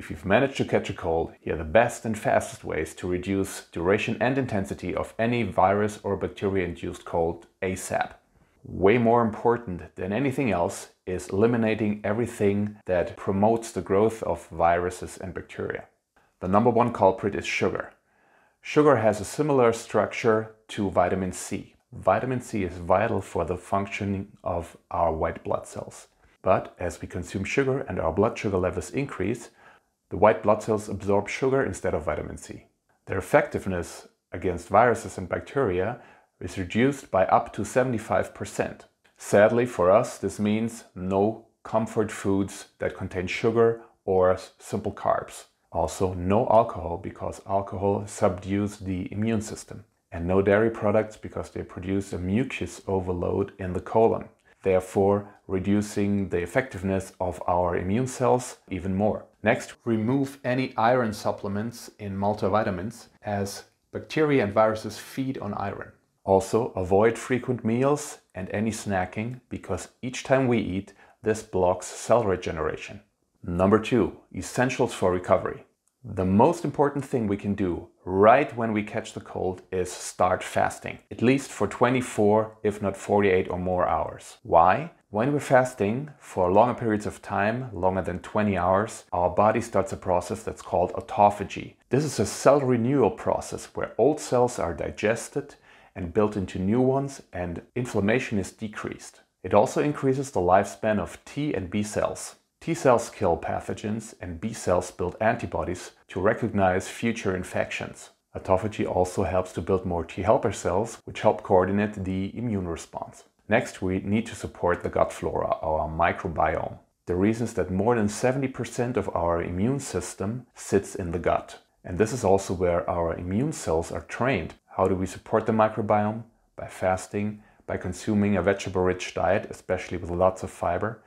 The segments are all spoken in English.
If you've managed to catch a cold, here are the best and fastest ways to reduce duration and intensity of any virus or bacteria induced cold ASAP. Way more important than anything else is eliminating everything that promotes the growth of viruses and bacteria. The number one culprit is sugar. Sugar has a similar structure to vitamin C. Vitamin C is vital for the functioning of our white blood cells. But as we consume sugar and our blood sugar levels increase, the white blood cells absorb sugar instead of vitamin C. Their effectiveness against viruses and bacteria is reduced by up to 75%. Sadly for us, this means no comfort foods that contain sugar or simple carbs. Also, no alcohol because alcohol subdues the immune system. And no dairy products because they produce a mucus overload in the colon, therefore reducing the effectiveness of our immune cells even more. Next, remove any iron supplements in multivitamins as bacteria and viruses feed on iron. Also, avoid frequent meals and any snacking because each time we eat, this blocks cell regeneration. Number two, essentials for recovery. The most important thing we can do right when we catch the cold is start fasting, at least for 24, if not 48 or more hours. Why? When we're fasting for longer periods of time, longer than 20 hours, our body starts a process that's called autophagy. This is a cell renewal process where old cells are digested and built into new ones and inflammation is decreased. It also increases the lifespan of T and B cells. T cells kill pathogens and B cells build antibodies to recognize future infections. Autophagy also helps to build more T helper cells, which help coordinate the immune response. Next, we need to support the gut flora, our microbiome. The reason is that more than 70% of our immune system sits in the gut. And this is also where our immune cells are trained how do we support the microbiome? By fasting, by consuming a vegetable-rich diet, especially with lots of fiber,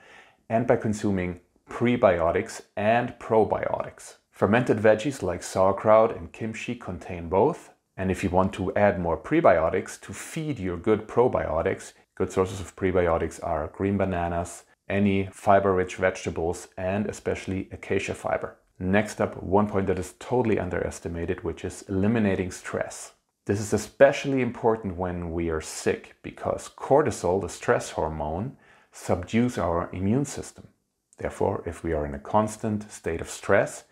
and by consuming prebiotics and probiotics. Fermented veggies like sauerkraut and kimchi contain both. And if you want to add more prebiotics to feed your good probiotics, good sources of prebiotics are green bananas, any fiber-rich vegetables, and especially acacia fiber. Next up, one point that is totally underestimated, which is eliminating stress. This is especially important when we are sick because cortisol, the stress hormone, subdues our immune system. Therefore, if we are in a constant state of stress,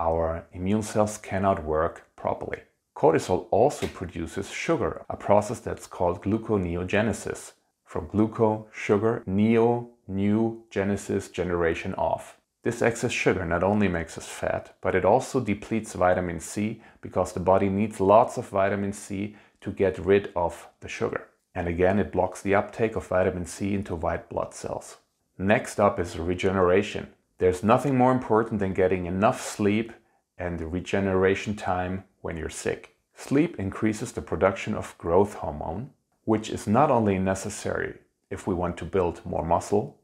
our immune cells cannot work properly. Cortisol also produces sugar, a process that's called gluconeogenesis. From gluco, sugar, neo, new, genesis, generation of. This excess sugar not only makes us fat, but it also depletes vitamin C because the body needs lots of vitamin C to get rid of the sugar. And again, it blocks the uptake of vitamin C into white blood cells. Next up is regeneration. There's nothing more important than getting enough sleep and regeneration time when you're sick. Sleep increases the production of growth hormone, which is not only necessary if we want to build more muscle,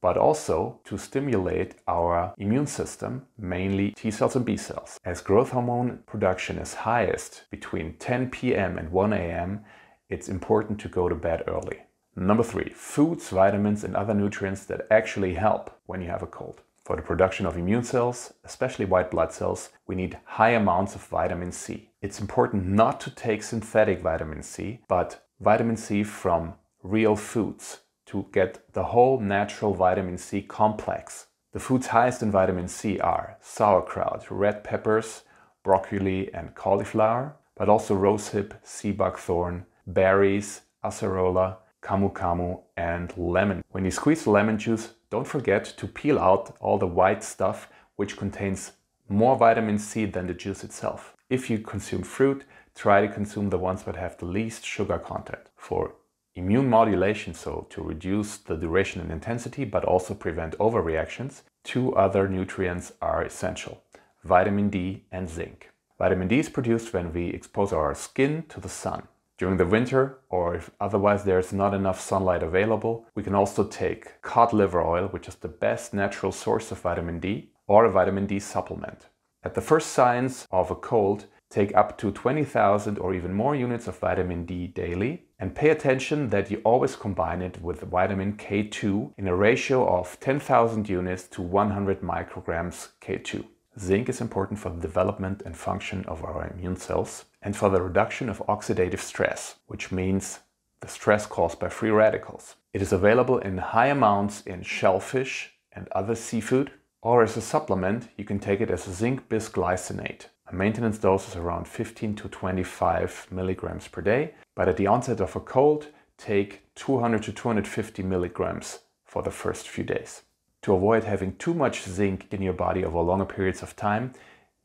but also to stimulate our immune system, mainly T cells and B cells. As growth hormone production is highest between 10 p.m. and 1 a.m., it's important to go to bed early. Number three, foods, vitamins, and other nutrients that actually help when you have a cold. For the production of immune cells, especially white blood cells, we need high amounts of vitamin C. It's important not to take synthetic vitamin C, but vitamin C from real foods to get the whole natural vitamin C complex. The foods highest in vitamin C are sauerkraut, red peppers, broccoli and cauliflower, but also rosehip, sea buckthorn, berries, acerola, camu camu and lemon. When you squeeze the lemon juice, don't forget to peel out all the white stuff which contains more vitamin C than the juice itself. If you consume fruit, try to consume the ones that have the least sugar content. For Immune modulation, so to reduce the duration and intensity, but also prevent overreactions, two other nutrients are essential, vitamin D and zinc. Vitamin D is produced when we expose our skin to the sun. During the winter, or if otherwise there's not enough sunlight available, we can also take cod liver oil, which is the best natural source of vitamin D, or a vitamin D supplement. At the first signs of a cold, take up to 20,000 or even more units of vitamin D daily and pay attention that you always combine it with vitamin K2 in a ratio of 10,000 units to 100 micrograms K2. Zinc is important for the development and function of our immune cells and for the reduction of oxidative stress, which means the stress caused by free radicals. It is available in high amounts in shellfish and other seafood, or as a supplement, you can take it as zinc bisglycinate. A maintenance dose is around 15 to 25 milligrams per day, but at the onset of a cold, take 200 to 250 milligrams for the first few days. To avoid having too much zinc in your body over longer periods of time,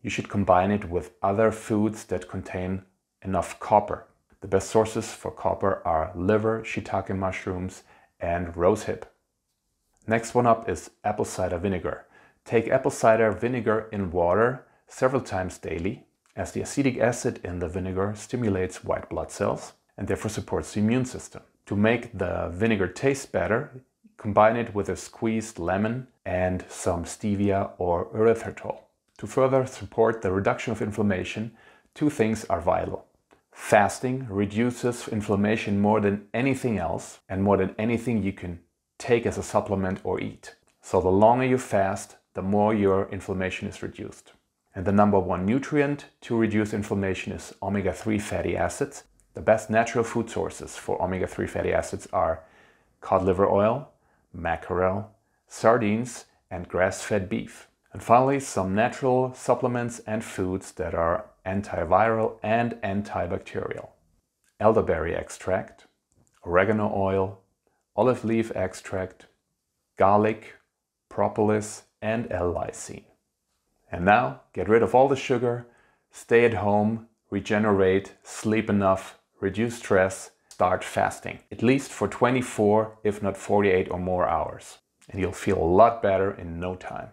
you should combine it with other foods that contain enough copper. The best sources for copper are liver, shiitake mushrooms, and rosehip. Next one up is apple cider vinegar. Take apple cider vinegar in water several times daily, as the acetic acid in the vinegar stimulates white blood cells and therefore supports the immune system. To make the vinegar taste better, combine it with a squeezed lemon and some stevia or erythritol. To further support the reduction of inflammation, two things are vital. Fasting reduces inflammation more than anything else and more than anything you can take as a supplement or eat. So the longer you fast, the more your inflammation is reduced. And the number one nutrient to reduce inflammation is omega-3 fatty acids. The best natural food sources for omega-3 fatty acids are cod liver oil, mackerel, sardines, and grass-fed beef. And finally, some natural supplements and foods that are antiviral and antibacterial. Elderberry extract, oregano oil, olive leaf extract, garlic, propolis, and L-lysine. And now, get rid of all the sugar, stay at home, regenerate, sleep enough, reduce stress, start fasting, at least for 24, if not 48 or more hours. And you'll feel a lot better in no time.